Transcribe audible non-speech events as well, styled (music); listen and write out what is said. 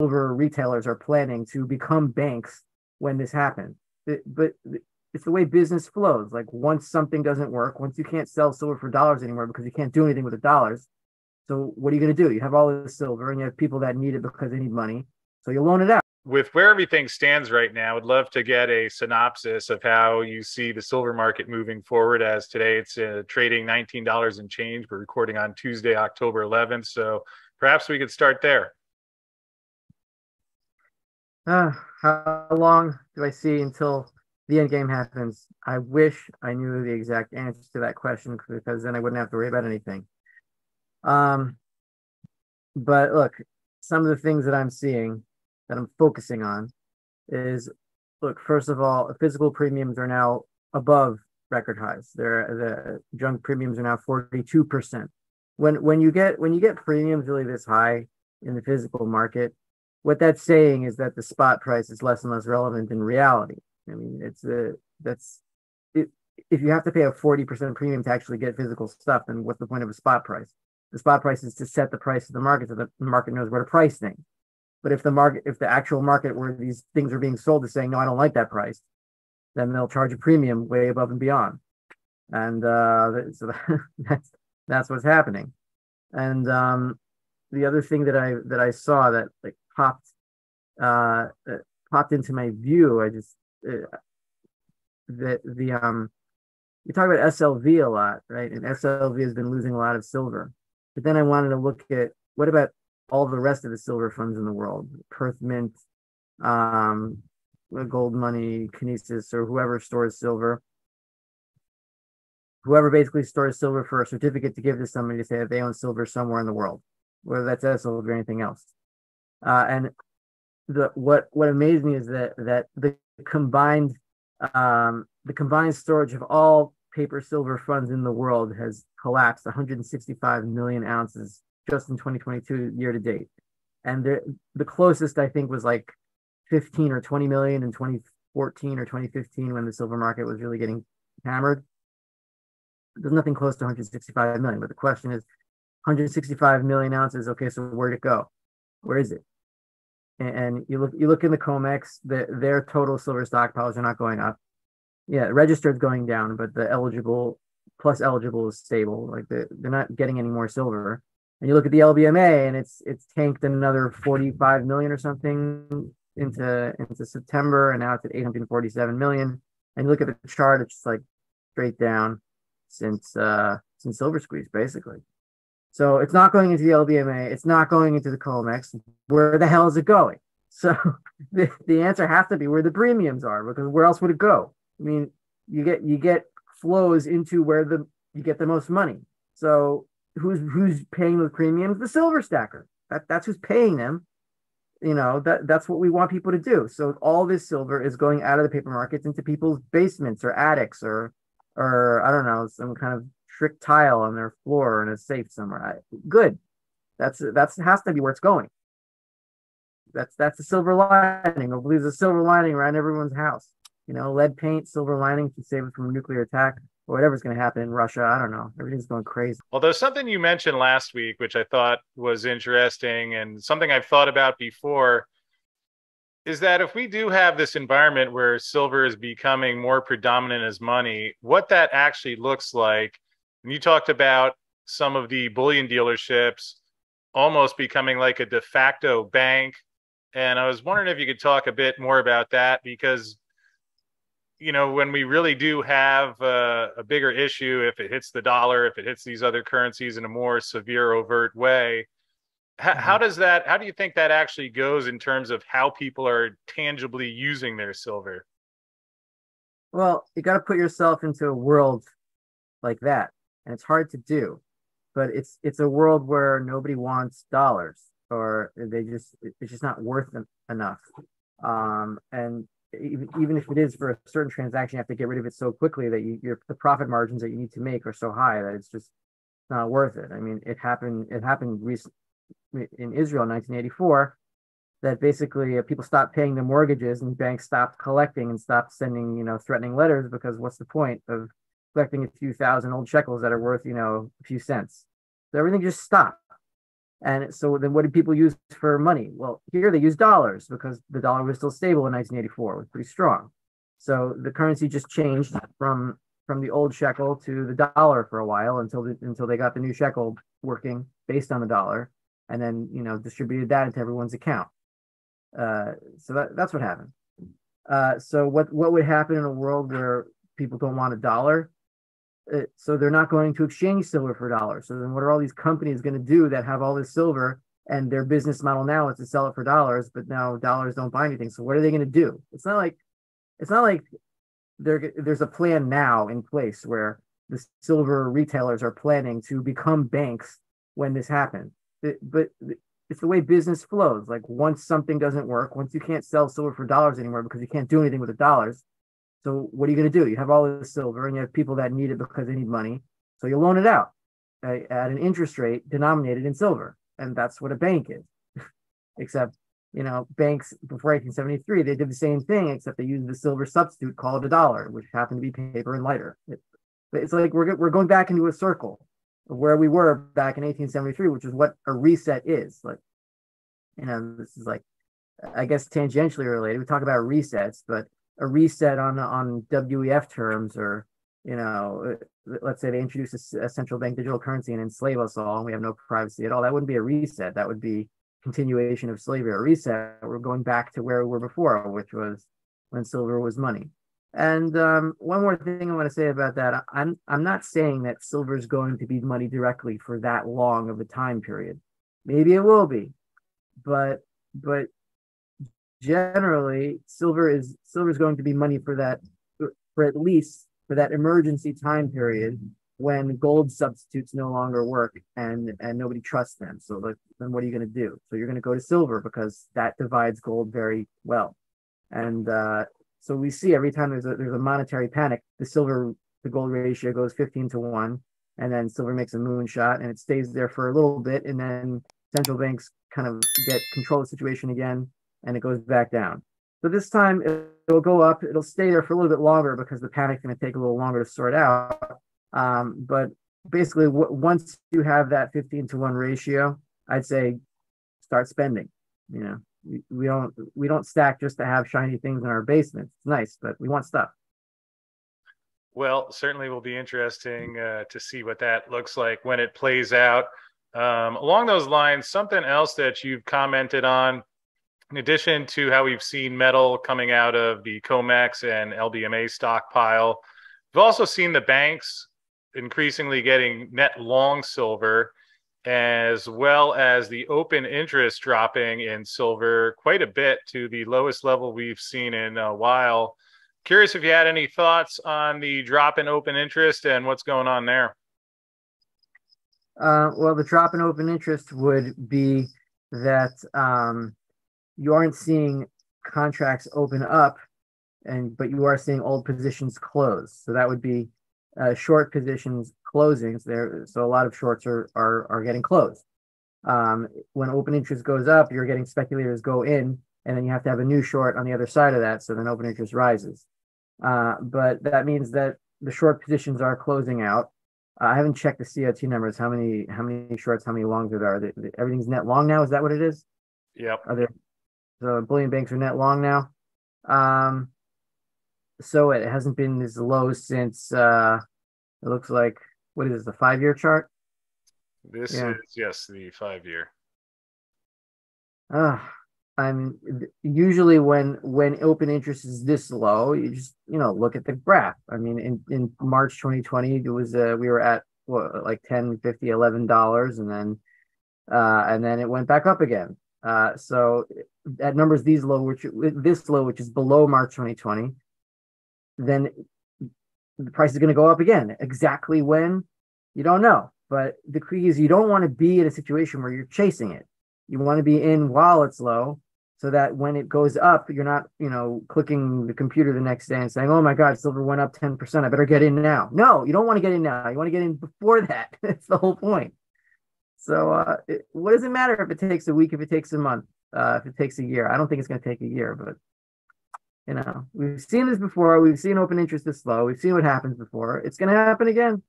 silver retailers are planning to become banks when this happens. It, but it's the way business flows. Like once something doesn't work, once you can't sell silver for dollars anymore because you can't do anything with the dollars. So what are you going to do? You have all this silver and you have people that need it because they need money. So you loan it out. With where everything stands right now, I'd love to get a synopsis of how you see the silver market moving forward. As today it's uh, trading $19 and change. We're recording on Tuesday, October 11th. So perhaps we could start there. Uh, how long do I see until the end game happens? I wish I knew the exact answer to that question because then I wouldn't have to worry about anything. Um, but look, some of the things that I'm seeing that I'm focusing on is look, first of all, physical premiums are now above record highs. They're the junk premiums are now 42%. When when you get when you get premiums really this high in the physical market, what that's saying is that the spot price is less and less relevant in reality. I mean, it's a that's if you have to pay a 40% premium to actually get physical stuff, then what's the point of a spot price? The spot price is to set the price of the market so the market knows where to price things. But if the market, if the actual market where these things are being sold is saying, no, I don't like that price, then they'll charge a premium way above and beyond. And uh, so (laughs) that's that's what's happening. And um, the other thing that I that I saw that like popped uh, popped into my view. I just uh, the the um we talk about SLV a lot, right? And SLV has been losing a lot of silver. But then I wanted to look at what about all the rest of the silver funds in the world, Perth Mint, um, Gold Money, Kinesis, or whoever stores silver. Whoever basically stores silver for a certificate to give to somebody to say that they own silver somewhere in the world, whether that's SLV or anything else. Uh, and the what what amazed me is that that the combined um, the combined storage of all paper silver funds in the world has collapsed 165 million ounces just in 2022 year to date, and the the closest I think was like 15 or 20 million in 2014 or 2015 when the silver market was really getting hammered. There's nothing close to 165 million, but the question is 165 million ounces. Okay, so where'd it go? Where is it? and you look you look in the COMEX, the, their total silver stockpiles are not going up. Yeah, registered going down, but the eligible plus eligible is stable. Like the, they're not getting any more silver. And you look at the LBMA, and it's it's tanked another 45 million or something into into September, and now it's at 847 million. And you look at the chart, it's like straight down since uh since silver squeeze, basically. So it's not going into the LBMA. It's not going into the COMEX. Where the hell is it going? (laughs) So the, the answer has to be where the premiums are, because where else would it go? I mean, you get you get flows into where the you get the most money. So who's who's paying the premiums? The silver stacker. That, that's who's paying them. You know, that that's what we want people to do. So all this silver is going out of the paper markets into people's basements or attics or or I don't know, some kind of trick tile on their floor in a safe somewhere. I, good. That's that's has to be where it's going. That's that's the silver lining. Hopefully, there's a silver lining around everyone's house. You know, lead paint, silver lining to save it from a nuclear attack or whatever's going to happen in Russia. I don't know. Everything's going crazy. Although something you mentioned last week, which I thought was interesting and something I've thought about before, is that if we do have this environment where silver is becoming more predominant as money, what that actually looks like and you talked about some of the bullion dealerships almost becoming like a de facto bank. And I was wondering if you could talk a bit more about that because, you know, when we really do have a, a bigger issue, if it hits the dollar, if it hits these other currencies in a more severe, overt way, mm-hmm. how does that, how do you think that actually goes in terms of how people are tangibly using their silver? Well, you got to put yourself into a world like that and it's hard to do but it's it's a world where nobody wants dollars or they just it's just not worth enough. Um, and even, even if it is for a certain transaction you have to get rid of it so quickly that you, your the profit margins that you need to make are so high that it's just not worth it. I mean it happened it happened recently in israel in 1984 that basically uh, people stopped paying their mortgages and banks stopped collecting and stopped sending you know threatening letters because what's the point of collecting a few thousand old shekels that are worth, you know, a few cents. So everything just stopped. And so then what did people use for money? Well, here they use dollars because the dollar was still stable in 1984, it was pretty strong. So the currency just changed from from the old shekel to the dollar for a while until the, until they got the new shekel working based on the dollar, and then you know distributed that into everyone's account. Uh, so that, that's what happened. Uh, so what what would happen in a world where people don't want a dollar? Uh, so they're not going to exchange silver for dollars. So then what are all these companies going to do that have all this silver and their business model now is to sell it for dollars, but now dollars don't buy anything. So what are they going to do? It's not like it's not like there there's a plan now in place where the silver retailers are planning to become banks when this happens. It, but it's the way business flows. Like once something doesn't work, once you can't sell silver for dollars anymore because you can't do anything with the dollars. So what are you going to do? You have all this silver and you have people that need it because they need money. So you loan it out at an interest rate denominated in silver. And that's what a bank is. (laughs) except, you know, banks before 1873, they did the same thing, except they used the silver substitute called a dollar, which happened to be paper and lighter. It, it's like we're, we're going back into a circle of where we were back in 1873, which is what a reset is. Like, you know, this is like, I guess tangentially related. We talk about resets, but a reset on on WEF terms, or you know, let's say they introduce a, a central bank digital currency and enslave us all, and we have no privacy at all. That wouldn't be a reset. That would be continuation of slavery. A reset. We're going back to where we were before, which was when silver was money. And um, one more thing I want to say about that, I'm I'm not saying that silver is going to be money directly for that long of a time period. Maybe it will be, but but generally, silver is silver is going to be money for that for at least for that emergency time period when gold substitutes no longer work and and nobody trusts them. So like, then what are you going to do? So you're going to go to silver because that divides gold very well. And uh, so we see every time there's a there's a monetary panic, the silver the gold ratio goes 15 to 1 and then silver makes a moonshot and it stays there for a little bit and then central banks kind of get control of the situation again and it goes back down. So this time it'll go up, it'll stay there for a little bit longer because the panic's going to take a little longer to sort out. Um, but basically, w- once you have that 15 to 1 ratio, I'd say start spending. You know, we, don't we don't stack just to have shiny things in our basement. It's nice, but we want stuff. Well, certainly will be interesting uh, to see what that looks like when it plays out. Um, along those lines, something else that you've commented on, in addition to how we've seen metal coming out of the COMEX and LBMA stockpile, we've also seen the banks increasingly getting net long silver as well as the open interest dropping in silver quite a bit to the lowest level we've seen in a while. Curious if you had any thoughts on the drop in open interest and what's going on there. Uh, well, the drop in open interest would be that um, you aren't seeing contracts open up, and but you are seeing old positions close. So that would be uh, short positions closings there. So a lot of shorts are are, are getting closed. Um, when open interest goes up, you're getting speculators go in, and then you have to have a new short on the other side of that. So then open interest rises. Uh, but that means that the short positions are closing out. Uh, I haven't checked the COT numbers. How many how many shorts, how many longs are there? Are everything's net long now. Is that what it is? Yep. Are there so bullion banks are net long now? Um, so it hasn't been as low since uh, it looks like what is this, the five year chart? This yeah. is yes, the five year. Uh, I mean, usually when when open interest is this low, you just you know look at the graph. I mean, in in March 2020, it was uh, we were at what like 10, 50, 11 dollars, and then uh, and then it went back up again. Uh, so at numbers these low, which this low, which is below March 2020, then the price is going to go up again. Exactly when, you don't know. But the key is you don't want to be in a situation where you're chasing it. You want to be in while it's low so that when it goes up, you're not, you know, clicking the computer the next day and saying, oh my God, silver went up 10%. I better get in now. No, you don't want to get in now. You want to get in before (laughs) that. That's the whole point. So uh, it, what does it matter if it takes a week, if it takes a month, uh, if it takes a year? I don't think it's going to take a year, but you know, we've seen this before. We've seen open interest this low. We've seen what happens before. It's going to happen again.